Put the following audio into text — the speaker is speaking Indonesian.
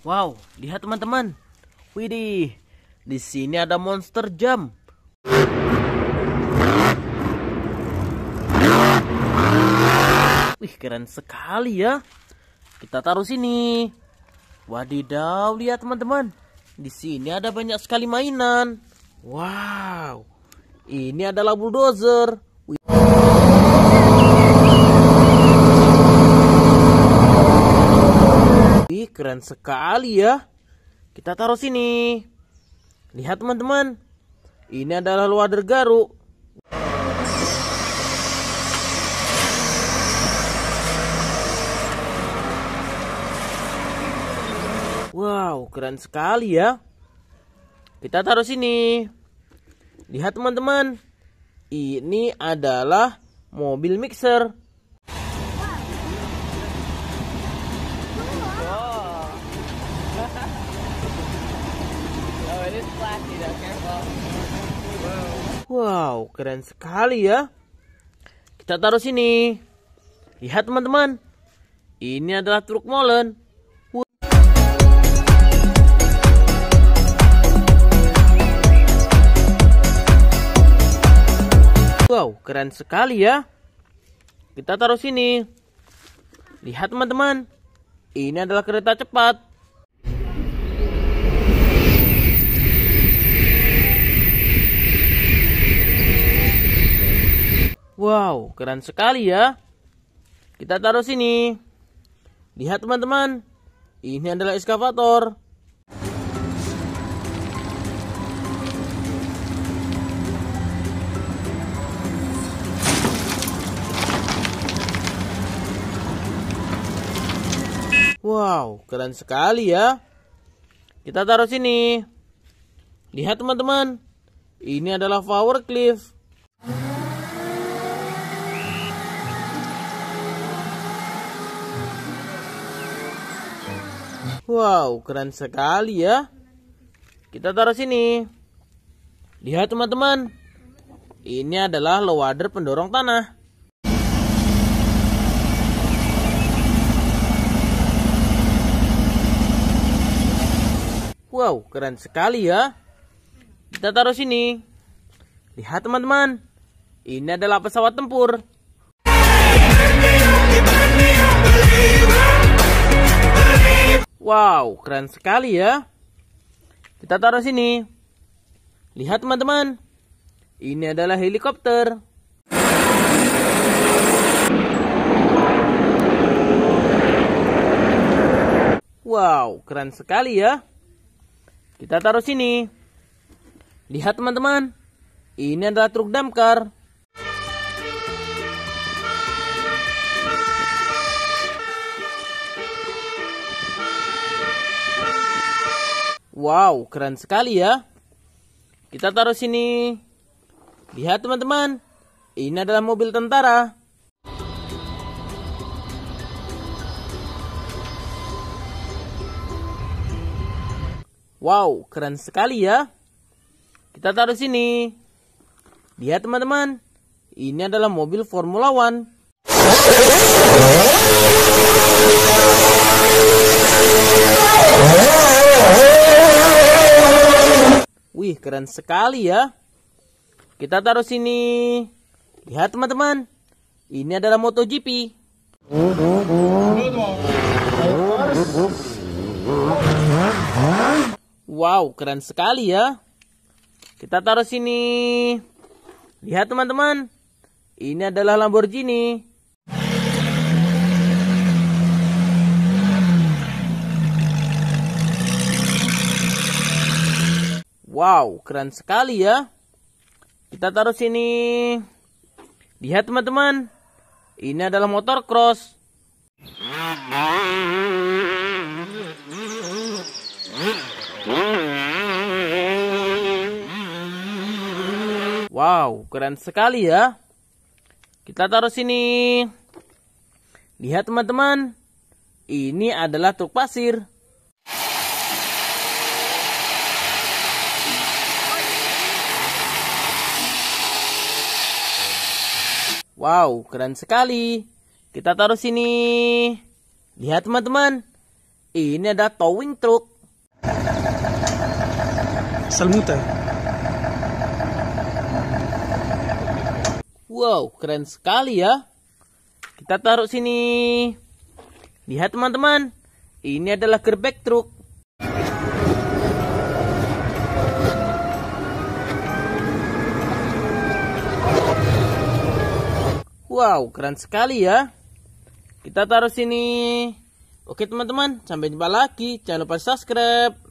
Wow, lihat teman-teman. Widih, di sini ada monster jam. Wih, keren sekali ya. Kita taruh sini. Wadidaw, lihat teman-teman. Di sini ada banyak sekali mainan. Wow, ini adalah bulldozer. Wih. Keren sekali ya. Kita taruh sini. Lihat teman-teman. Ini adalah wader garuk. Wow, keren sekali ya. Kita taruh sini. Lihat teman-teman. Ini adalah mobil mixer. Wow, keren sekali ya. Kita taruh sini. Lihat teman-teman. Ini adalah truk molen. Wow, keren sekali ya. Kita taruh sini. Lihat teman-teman. Ini adalah kereta cepat. Wow, keren sekali ya. Kita taruh sini. Lihat teman-teman. Ini adalah eskavator. Wow, keren sekali ya. Kita taruh sini. Lihat teman-teman. Ini adalah power cliff. Wow, keren sekali ya. Kita taruh sini. Lihat teman-teman. Ini adalah loader pendorong tanah. Wow, keren sekali ya. Kita taruh sini. Lihat teman-teman. Ini adalah pesawat tempur. Wow, keren sekali ya. Kita taruh sini. Lihat teman-teman. Ini adalah helikopter. Wow, keren sekali ya. Kita taruh sini. Lihat teman-teman. Ini adalah truk damkar. Wow, keren sekali ya. Kita taruh sini. Lihat teman-teman. Ini adalah mobil tentara. Wow, keren sekali ya. Kita taruh sini. Lihat teman-teman. Ini adalah mobil Formula One. Wih, keren sekali ya. Kita taruh sini. Lihat teman-teman. Ini adalah MotoGP. Wow, keren sekali ya. Kita taruh sini. Lihat teman-teman. Ini adalah Lamborghini. Wow, keren sekali ya. Kita taruh sini. Lihat teman-teman. Ini adalah motor cross. Wow, keren sekali ya. Kita taruh sini. Lihat teman-teman. Ini adalah truk pasir. Wow, keren sekali. Kita taruh sini. Lihat teman-teman. Ini ada towing truck. Salmuta. Wow, keren sekali ya. Kita taruh sini. Lihat teman-teman. Ini adalah gerbek truk. Wow, keren sekali ya. Kita taruh sini. Oke teman-teman, sampai jumpa lagi. Jangan lupa subscribe.